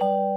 you